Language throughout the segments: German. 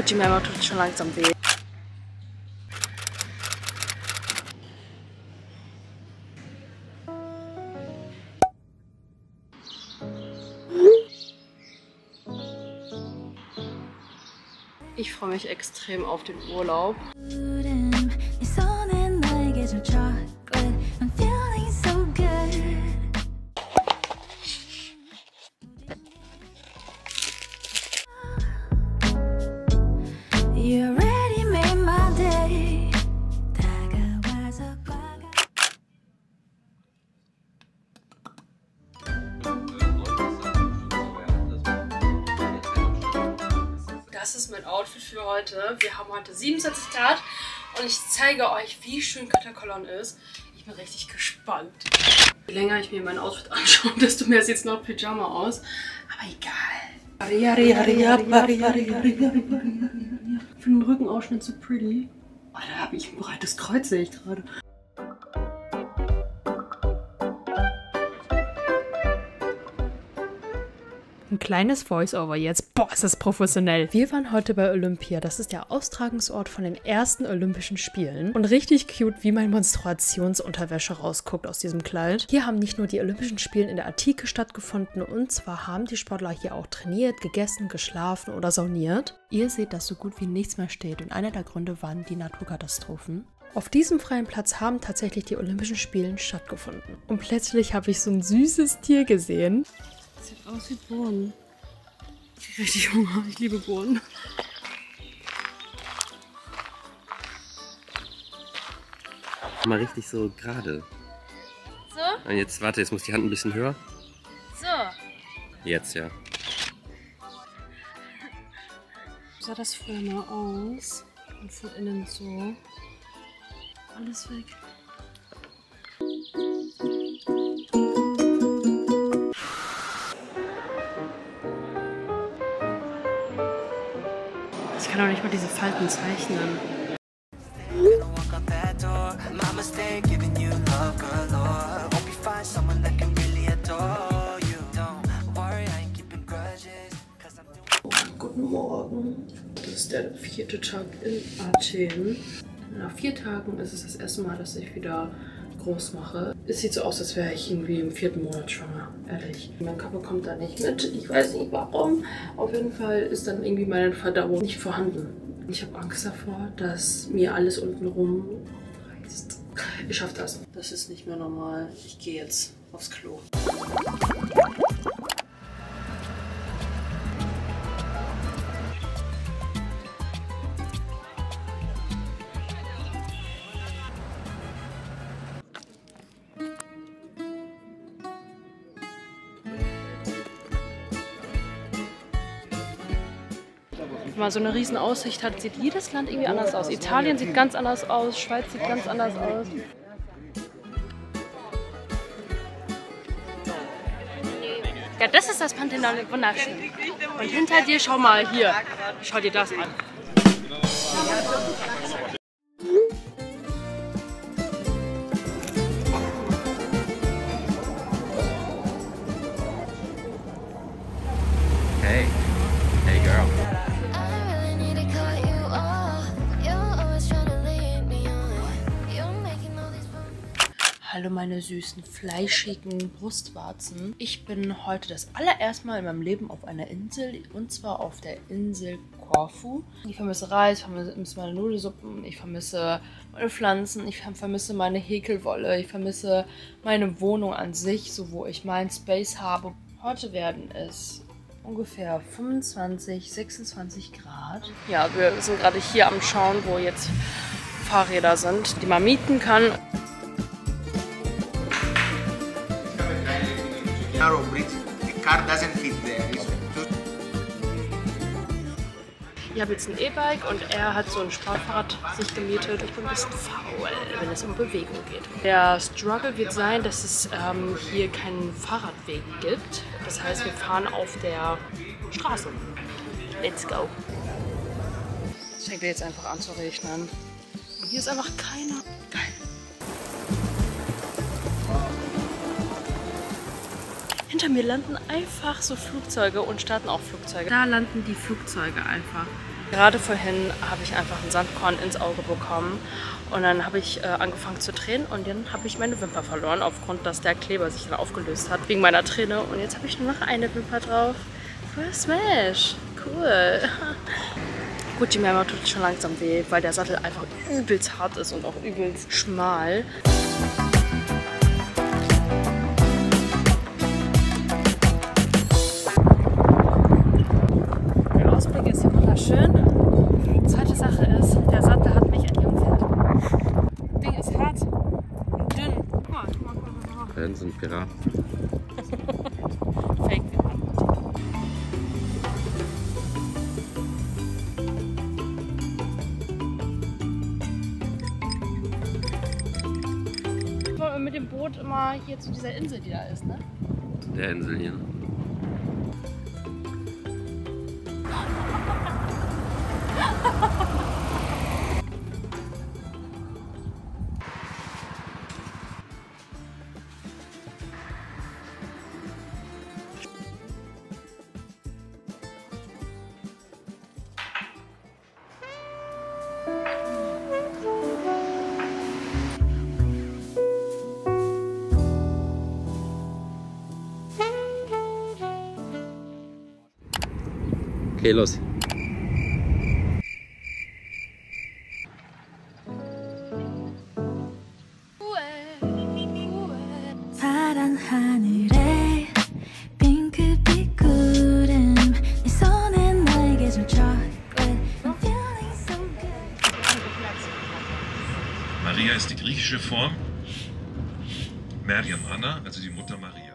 Fuji Member tut schon langsam weh. Ich freue mich extrem auf den Urlaub. Das ist mein Outfit für heute. Wir haben heute 27 Grad und ich zeige euch, wie schön Katakolon ist. Ich bin richtig gespannt. Je länger ich mir mein Outfit anschaue, desto mehr sieht es noch Pyjama aus. Aber egal. Für den Rückenausschnitt so pretty. Oh, da habe ich ein breites Kreuz, sehe ich gerade. Kleines Voice-Over jetzt. Boah, ist das professionell. Wir waren heute bei Olympia. Das ist der Austragungsort von den ersten Olympischen Spielen. Und richtig cute, wie mein Menstruationsunterwäsche rausguckt aus diesem Kleid. Hier haben nicht nur die Olympischen Spielen in der Antike stattgefunden. Und zwar haben die Sportler hier auch trainiert, gegessen, geschlafen oder sauniert. Ihr seht, dass so gut wie nichts mehr steht. Und einer der Gründe waren die Naturkatastrophen. Auf diesem freien Platz haben tatsächlich die Olympischen Spielen stattgefunden. Und plötzlich habe ich so ein süßes Tier gesehen. Sieht aus wie Bohnen. Ich krieg richtig Hunger. Ich liebe Bohnen. Mal richtig so gerade. So? Und jetzt, warte, jetzt muss die Hand ein bisschen höher. So. Jetzt, ja. So sah das früher mal aus. Und von innen so. Alles weg. I ain't keeping grudges. Cause I'm doing. Guten Morgen. Das ist der vierte Tag in Athen. Nach vier Tagen ist es das erste Mal, dass ich wieder groß mache. Es sieht so aus, als wäre ich irgendwie im vierten Monat schwanger. Ehrlich. Mein Körper kommt da nicht mit. Ich weiß nicht warum. Auf jeden Fall ist dann irgendwie meine Verdauung nicht vorhanden. Ich habe Angst davor, dass mir alles untenrum reißt. Ich schaffe das. Das ist nicht mehr normal. Ich gehe jetzt aufs Klo. Man so eine riesen Aussicht hat, sieht jedes Land irgendwie anders aus. Italien sieht ganz anders aus, Schweiz sieht ganz anders aus. Ja, das ist das Pantheon wunderschön. Und hinter dir, schau mal hier, schau dir das an. Meine süßen, fleischigen Brustwarzen. Ich bin heute das allererste Mal in meinem Leben auf einer Insel und zwar auf der Insel Korfu. Ich vermisse Reis, ich vermisse meine Nudelsuppen, ich vermisse meine Pflanzen, ich vermisse meine Häkelwolle, ich vermisse meine Wohnung an sich, so wo ich meinen Space habe. Heute werden es ungefähr 25, 26 Grad. Ja, wir sind gerade hier am Schauen, wo jetzt Fahrräder sind, die man mieten kann. Car doesn't fit there. Ich habe jetzt ein E-Bike und er hat so ein Sportfahrrad sich gemietet. Ich bin ein bisschen faul, wenn es um Bewegung geht. Der Struggle wird sein, dass es ähm, hier keinen Fahrradweg gibt. Das heißt, wir fahren auf der Straße. Let's go. Es fängt jetzt einfach an zu regnen. Und hier ist einfach keiner. Geil. Hinter mir landen einfach so Flugzeuge und starten auch Flugzeuge. Da landen die Flugzeuge einfach. Gerade vorhin habe ich einfach ein Sandkorn ins Auge bekommen und dann habe ich äh, angefangen zu tränen und dann habe ich meine Wimper verloren, aufgrund, dass der Kleber sich dann aufgelöst hat wegen meiner Träne und jetzt habe ich nur noch eine Wimper drauf. Für Smash. Cool. Gut, die Mehrmau tut schon langsam weh, weil der Sattel einfach übelst hart ist und auch übelst schmal. Boot immer hier zu dieser Insel, die da ist, ne? Zu der Insel hier. So good Maria ist die griechische Form. Meriam Anna, also die Mutter Maria.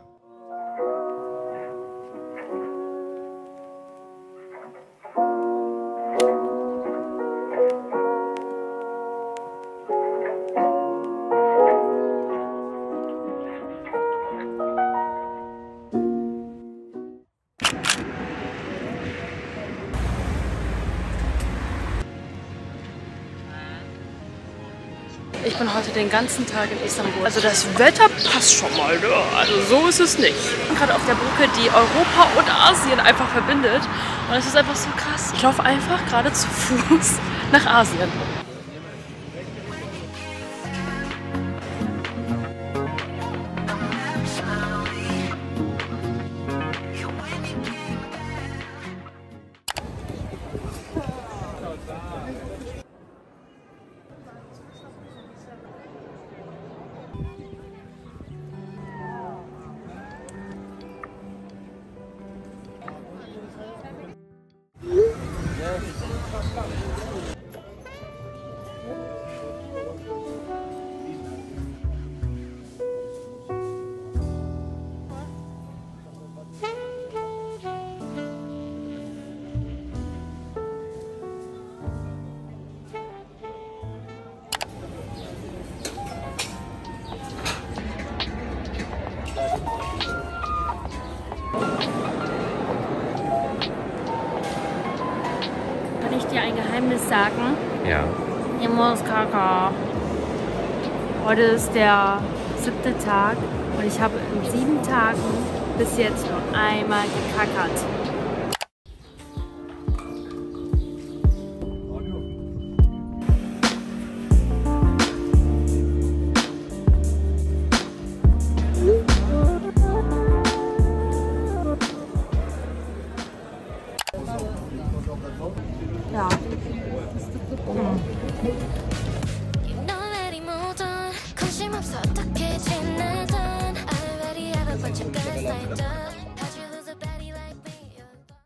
Ich bin heute den ganzen Tag in Istanbul. Also das Wetter passt schon mal, ne? Also so ist es nicht. Ich bin gerade auf der Brücke, die Europa und Asien einfach verbindet. Und es ist einfach so krass. Ich laufe einfach gerade zu Fuß nach Asien. Sagen? Ja. Ich muss Kaka. Heute ist der siebte Tag und ich habe in sieben Tagen bis jetzt nur einmal gekackert. Ja,